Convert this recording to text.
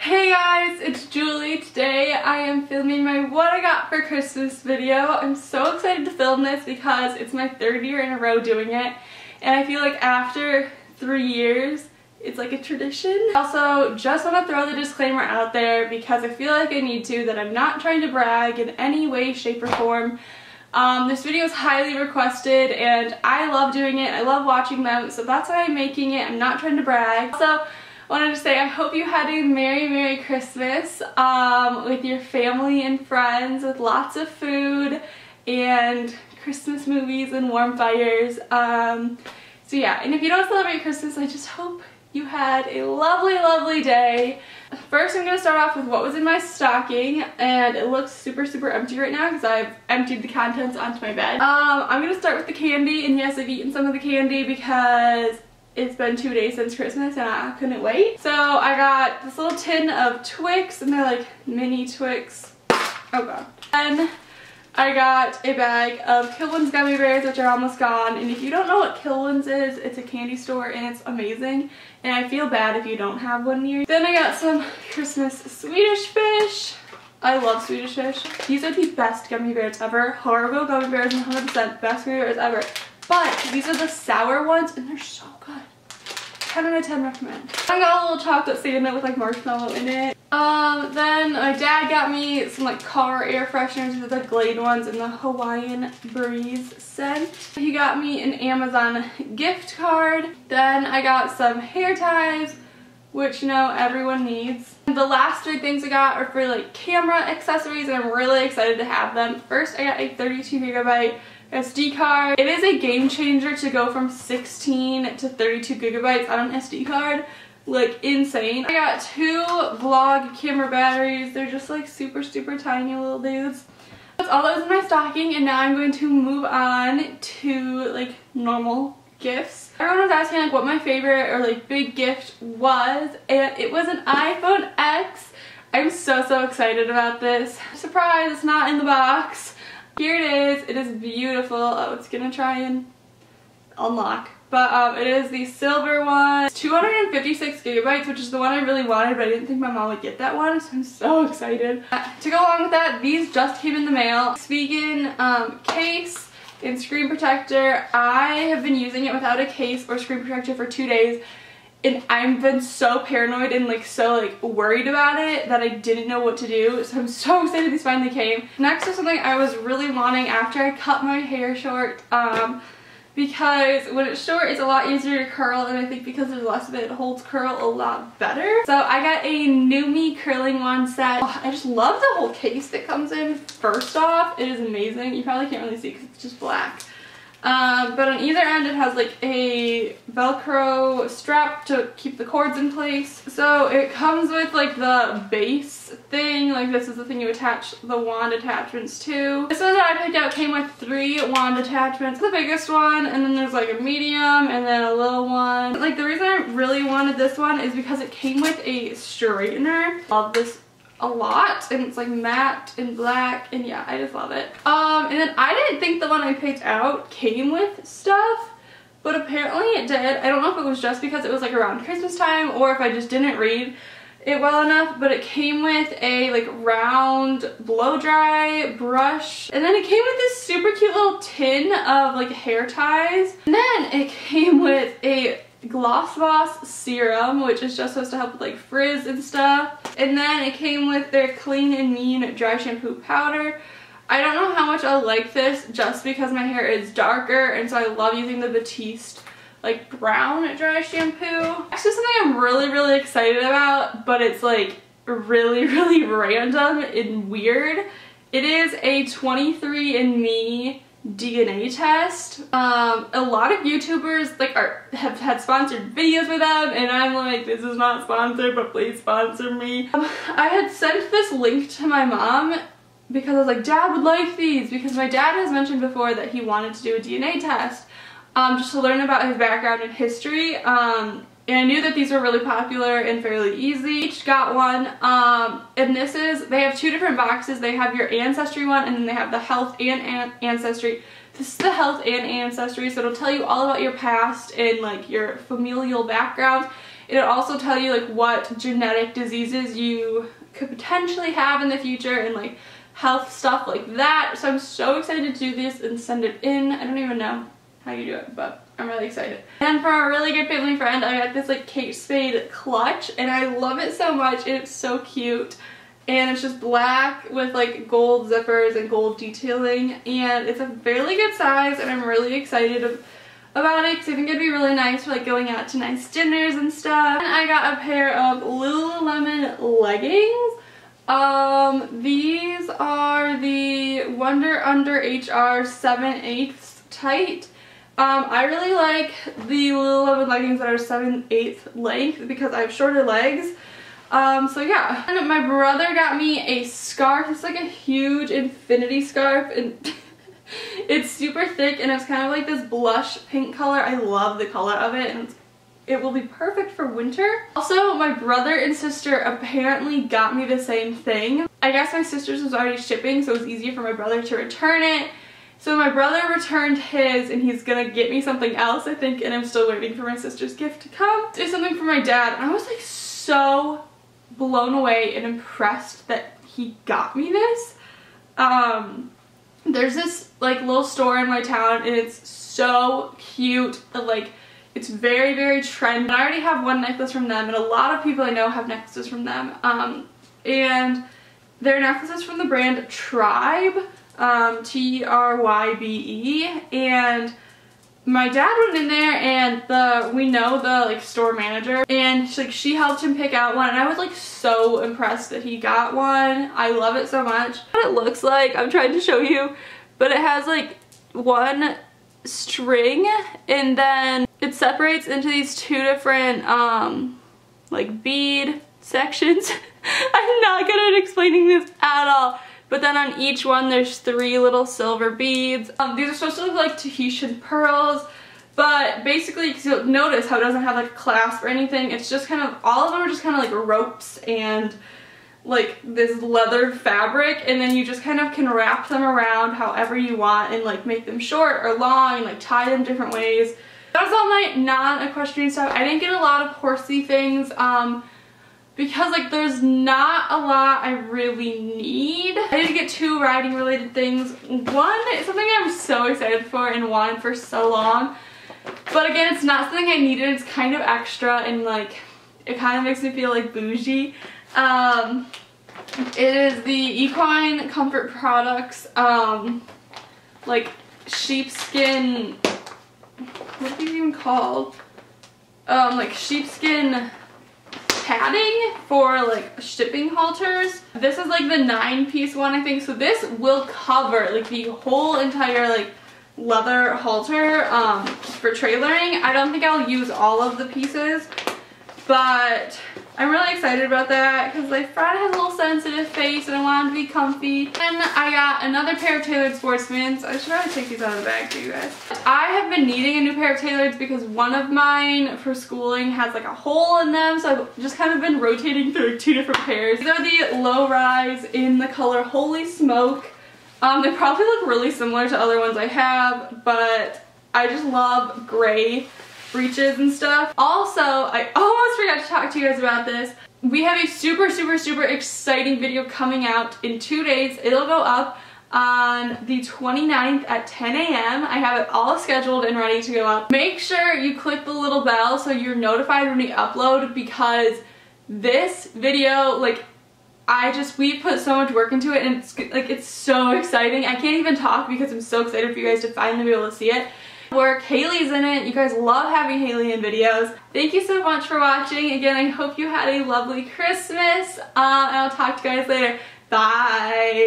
Hey guys, it's Julie. Today I am filming my what I got for Christmas video. I'm so excited to film this because it's my third year in a row doing it and I feel like after three years it's like a tradition. Also, just want to throw the disclaimer out there because I feel like I need to that I'm not trying to brag in any way, shape, or form. Um, this video is highly requested and I love doing it. I love watching them, so that's why I'm making it. I'm not trying to brag. Also, wanted to say I hope you had a Merry Merry Christmas um, with your family and friends with lots of food and Christmas movies and warm fires. Um, so yeah, and if you don't celebrate Christmas, I just hope you had a lovely, lovely day. First, I'm going to start off with what was in my stocking, and it looks super, super empty right now because I've emptied the contents onto my bed. Um, I'm going to start with the candy, and yes, I've eaten some of the candy because it's been two days since Christmas and I couldn't wait. So I got this little tin of Twix, and they're like mini Twix. Oh god. And I got a bag of Kilwins gummy bears, which are almost gone. And if you don't know what Kilwins is, it's a candy store and it's amazing. And I feel bad if you don't have one near you. Then I got some Christmas Swedish fish. I love Swedish fish. These are the best gummy bears ever. Haribo gummy bears, 100% best gummy bears ever. But these are the sour ones and they're so. 10 out of 10 recommend. I got a little chocolate Santa with like marshmallow in it. Um, then my dad got me some like car air fresheners the Glade ones and the Hawaiian Breeze scent. He got me an Amazon gift card. Then I got some hair ties, which you know everyone needs. The last three things I got are for like camera accessories and I'm really excited to have them. First I got a 32 gigabyte SD card. It is a game changer to go from 16 to 32 gigabytes on an SD card. Like insane. I got two vlog camera batteries. They're just like super, super tiny little dudes. That's all that was in my stocking and now I'm going to move on to like normal gifts. Everyone was asking like what my favorite or like big gift was and it was an iPhone X. I'm so, so excited about this. Surprise, it's not in the box. Here it is. It is beautiful. Oh, it's gonna try and unlock. But um, it is the silver one. It's 256 gigabytes, which is the one I really wanted, but I didn't think my mom would get that one, so I'm so excited. Uh, to go along with that, these just came in the mail. Spigen um, case and screen protector. I have been using it without a case or screen protector for two days and I've been so paranoid and like so like worried about it that I didn't know what to do so I'm so excited these finally came. Next is something I was really wanting after I cut my hair short um, because when it's short it's a lot easier to curl and I think because there's less of it it holds curl a lot better. So I got a NuMe curling wand set. Oh, I just love the whole case that comes in. First off it is amazing. You probably can't really see because it's just black. Um, but on either end it has like a velcro strap to keep the cords in place. So it comes with like the base thing, like this is the thing you attach the wand attachments to. This one that I picked out came with three wand attachments. The biggest one and then there's like a medium and then a little one. Like the reason I really wanted this one is because it came with a straightener. Love this a lot and it's like matte and black and yeah I just love it. Um and then I didn't think the one I picked out came with stuff but apparently it did. I don't know if it was just because it was like around Christmas time or if I just didn't read it well enough but it came with a like round blow dry brush and then it came with this super cute little tin of like hair ties and then it came with a Gloss Boss serum, which is just supposed to help with like frizz and stuff. And then it came with their Clean and Mean Dry Shampoo Powder. I don't know how much I'll like this just because my hair is darker and so I love using the Batiste like brown dry shampoo. Actually something I'm really really excited about but it's like really really random and weird. It is a 23andMe DNA test. Um, a lot of YouTubers like are have had sponsored videos with them and I'm like this is not sponsored but please sponsor me. Um, I had sent this link to my mom because I was like dad would like these because my dad has mentioned before that he wanted to do a DNA test um, just to learn about his background and history um, and I knew that these were really popular and fairly easy. Each got one. Um, and this is, they have two different boxes. They have your Ancestry one and then they have the Health and an Ancestry. This is the Health and Ancestry, so it'll tell you all about your past and like your familial background. It'll also tell you like what genetic diseases you could potentially have in the future and like health stuff like that. So I'm so excited to do this and send it in. I don't even know how you do it, but I'm really excited. And for a really good family friend, I got this like Kate Spade clutch and I love it so much. It's so cute and it's just black with like gold zippers and gold detailing and it's a fairly good size and I'm really excited about it because I think it'd be really nice for like going out to nice dinners and stuff. And I got a pair of Lululemon leggings. Um, these are the Wonder Under HR 7 8 tight. Um, I really like the Lululemon leggings that are 7 8 length because I have shorter legs. Um, so yeah. And my brother got me a scarf. It's like a huge infinity scarf and it's super thick and it's kind of like this blush pink color. I love the color of it and it will be perfect for winter. Also, my brother and sister apparently got me the same thing. I guess my sister's was already shipping so it was easier for my brother to return it. So my brother returned his and he's gonna get me something else I think and I'm still waiting for my sister's gift to come. It's something for my dad and I was like so blown away and impressed that he got me this. Um, there's this like little store in my town and it's so cute. Like it's very, very trendy. I already have one necklace from them and a lot of people I know have necklaces from them. Um, and they're necklaces from the brand Trybe, um, T-R-Y-B-E. And my dad went in there and the we know the like store manager and she, like she helped him pick out one and I was like so impressed that he got one. I love it so much. What it looks like, I'm trying to show you, but it has like one string and then it separates into these two different um like bead sections. I'm not good at explaining this at all. But then on each one there's three little silver beads. Um, these are supposed to look like Tahitian pearls. But basically, you'll notice how it doesn't have like a clasp or anything, it's just kind of, all of them are just kind of like ropes and like this leather fabric and then you just kind of can wrap them around however you want and like make them short or long and like tie them different ways. That was all my non-equestrian stuff. I didn't get a lot of horsey things. Um, because like there's not a lot I really need. I didn't get two riding related things. One is something I'm so excited for and wanted for so long. But again, it's not something I needed. It's kind of extra and like it kind of makes me feel like bougie. Um, it is the Equine Comfort Products um, like sheepskin, what are these even called? Um, like sheepskin padding for like shipping halters. This is like the nine piece one I think. So this will cover like the whole entire like leather halter um, for trailering. I don't think I'll use all of the pieces but I'm really excited about that because my friend has a little sensitive face and I want him to be comfy. And I got another pair of tailored sportsmans. I should probably take these out of the bag for you guys. I have been needing a new pair of tailoreds because one of mine for schooling has like a hole in them. So I've just kind of been rotating through two different pairs. These are the low rise in the color Holy Smoke. Um, they probably look really similar to other ones I have, but I just love gray breeches and stuff. Also, I almost forgot to talk to you guys about this. We have a super, super, super exciting video coming out in two days. It'll go up on the 29th at 10 a.m. I have it all scheduled and ready to go up. Make sure you click the little bell so you're notified when we upload because this video, like, I just, we put so much work into it and it's like, it's so exciting. I can't even talk because I'm so excited for you guys to finally be able to see it work. Haley's in it. You guys love having Haley in videos. Thank you so much for watching. Again, I hope you had a lovely Christmas. Um, and I'll talk to you guys later. Bye.